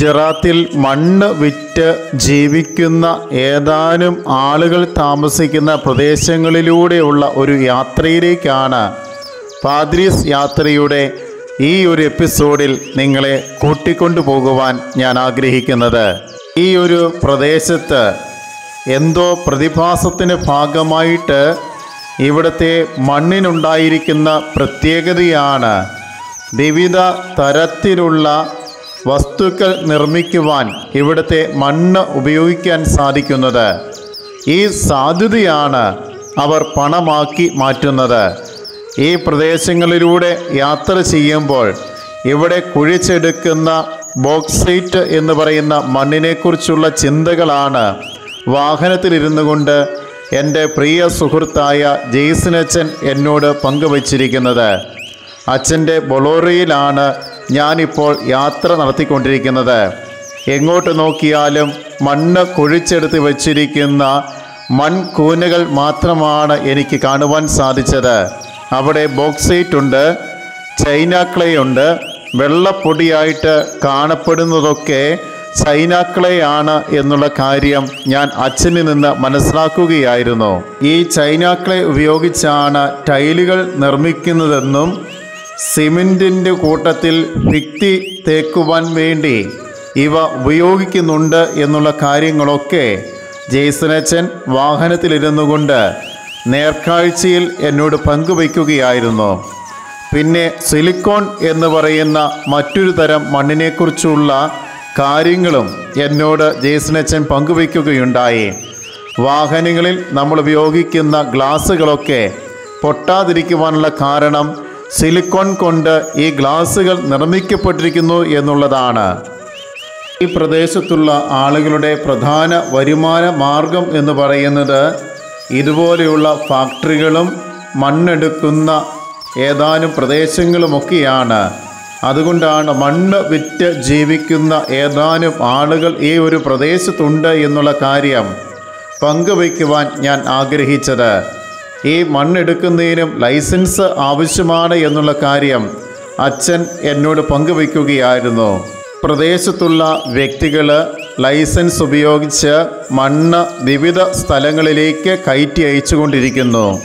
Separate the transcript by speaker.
Speaker 1: ഗുജറാത്തിൽ മണ്ണ് വിറ്റ് ജീവിക്കുന്ന ഏതാനും ആളുകൾ താമസിക്കുന്ന പ്രദേശങ്ങളിലൂടെയുള്ള ഒരു യാത്രയിലേക്കാണ് പാദ്രീസ് യാത്രയുടെ ഈ ഒരു എപ്പിസോഡിൽ നിങ്ങളെ കൂട്ടിക്കൊണ്ടു പോകുവാൻ ഞാൻ ആഗ്രഹിക്കുന്നത്. ഈ ഒരു പ്രദേശത്ത് എന്തോ പ്രതിഭാസത്തിന്റെ ഭാഗമായിട്ട് ഇവിടുത്തെ മണ്ണിനുണ്ടായിരിക്കുന്ന പ്രത്യേകതയാണ് വിവിധ തരത്തിലുള്ള വസ്തുക്കൾ നിർമ്മിക്കുവാൻ ഇവിടുത്തെ മണ്ണ് ഉപയോഗിക്കാൻ സാധിക്കുന്നത്. ഈ സാധ്യതയാണ് അവർ പണമാക്കി മാറ്റുന്നത്. ഈ പ്രദേശങ്ങളിലൂടെ യാത്ര ചെയ്യുമ്പോൾ ഇവിടെ കുഴിച്ചെടുക്കുന്ന ബോക്സൈറ്റ് എന്ന് പറയുന്ന മണ്ണിനെക്കുറിച്ചുള്ള ചിന്തകളാണ്. വാഹനത്തിലിരുന്നു കൊണ്ട് എന്റെ പ്രിയ സുഹൃത്തായ ജെയ്സനച്ചൻ എന്നോട് പങ്കുവച്ചിരിക്കുന്നത്. അച്ഛന്റെ ബൊളോറയിലാണ് ഞാനിപ്പോൾ യാത്ര നടത്തിക്കൊണ്ടിരിക്കുന്നത്. എങ്ങോട്ട് നോക്കിയാലും മണ്ണ് കുഴിച്ചെടുത്ത് വച്ചിരിക്കുന്ന മൺകൂനകൾ മാത്രമാണ് എനിക്ക് കാണുവാൻ സാധിച്ചത്. അവിടെ ബോക്സൈറ്റ് ഉണ്ട് ചൈന ക്ലേ ഉണ്ട് വെള്ളപ്പൊടിയായിട്ട് കാണപ്പെടുന്നതൊക്കെ ചൈന ക്ലേ എന്നുള്ള കാര്യം ഞാൻ അച്ഛനിൽ നിന്ന് മനസ്സിലാക്കുകയായിരുന്നു. ഈ ചൈന ക്ലേ ഉപയോഗിച്ചാണ് ടൈലുകൾ നിർമ്മിക്കുന്നതെന്നും സിമെന്റിന്റെ കൂട്ടത്തിൽ ഭിത്തി തേക്കുവാൻ വേണ്ടി ഇവ ഉപയോഗിക്കുന്നുണ്ട് എന്നുള്ള കാര്യങ്ങളൊക്കെ ജെയ്സനച്ചൻ വാഹനത്തിലിരുന്നു കൊണ്ട് നേർക്കാഴ്ചയിൽ എന്നോട് പങ്കുവയ്ക്കുകയായിരുന്നു. പിന്നെ സിലിക്കോൺ എന്ന് പറയുന്ന മറ്റൊരു തരം മണ്ണിനെക്കുറിച്ചുള്ള കാര്യങ്ങളും എന്നോട് ജെയ്സനച്ചൻ പങ്കുവയ്ക്കുകയുണ്ടായി. വാഹനങ്ങളിൽ നമ്മൾ ഉപയോഗിക്കുന്ന ഗ്ലാസ്സുകളൊക്കെ പൊട്ടാതിരിക്കുവാനുള്ള കാരണം സിലിക്കോൺ കൊണ്ട് ഈ ഗ്ലാസ്സുകൾ നിർമ്മിക്കപ്പെട്ടിരിക്കുന്നു എന്നുള്ളതാണ്. ഈ പ്രദേശത്തുള്ള ആളുകളുടെ പ്രധാന വരുമാന മാർഗം എന്ന് പറയുന്നത് ഇതുപോലെയുള്ള ഫാക്ടറികളും മണ്ണെടുക്കുന്ന ഏതാനും പ്രദേശങ്ങളുമൊക്കെയാണ്. അതുകൊണ്ടാണ് മണ്ണ് വിറ്റ് ജീവിക്കുന്ന ഏതാനും ആളുകൾ ഈ ഒരു പ്രദേശത്തുണ്ട് എന്നുള്ള കാര്യം പങ്കുവയ്ക്കുവാൻ ഞാൻ ആഗ്രഹിച്ചത്. ഈ മണ്ണെടുക്കുന്നതിനും ലൈസൻസ് ആവശ്യമാണ് എന്നുള്ള കാര്യം അച്ഛൻ എന്നോട് പങ്കുവയ്ക്കുകയായിരുന്നു. പ്രദേശത്തുള്ള വ്യക്തികൾ ലൈസൻസ് ഉപയോഗിച്ച് മണ്ണ് വിവിധ സ്ഥലങ്ങളിലേക്ക് കയറ്റി അയച്ചുകൊണ്ടിരിക്കുന്നു.